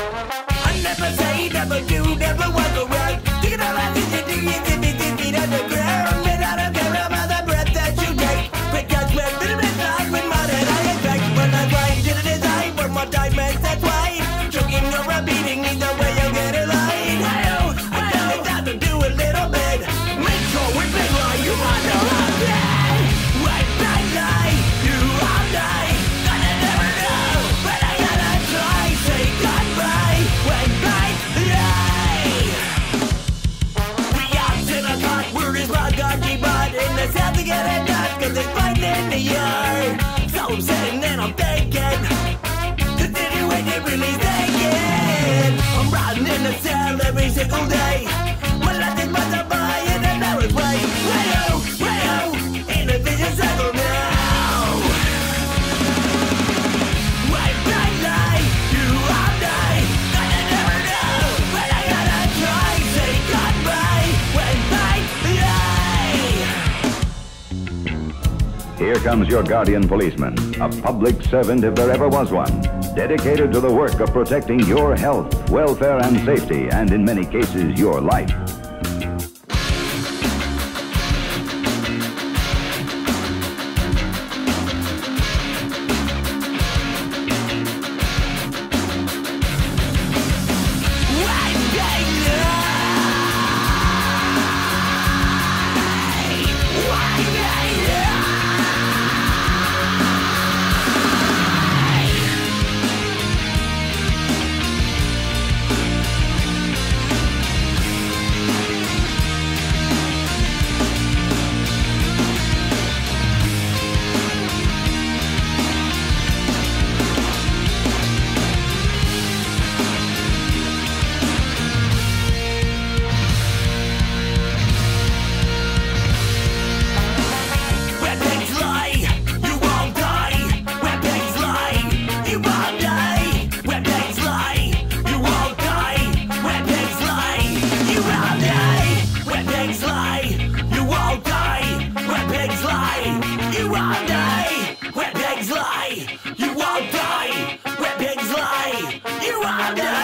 I never say, never do, never walk away. Think about my vision, do you give me deep in the ground? And I don't care about the breath you take. Because we're little bit like with more than I expect. When I grind to design, one more time, that's why. Choking or a beating, either way. In the yard. So I'm sitting and I'm thinking, the situation really thinking. I'm riding in the cell every single day. Oh, Here comes your guardian policeman, a public servant if there ever was one, dedicated to the work of protecting your health, welfare, and safety, and in many cases, your life. Pigs lie, you won't die. When pigs lie, you won't die. When pigs lie, you won't die. When pigs lie, you won't die.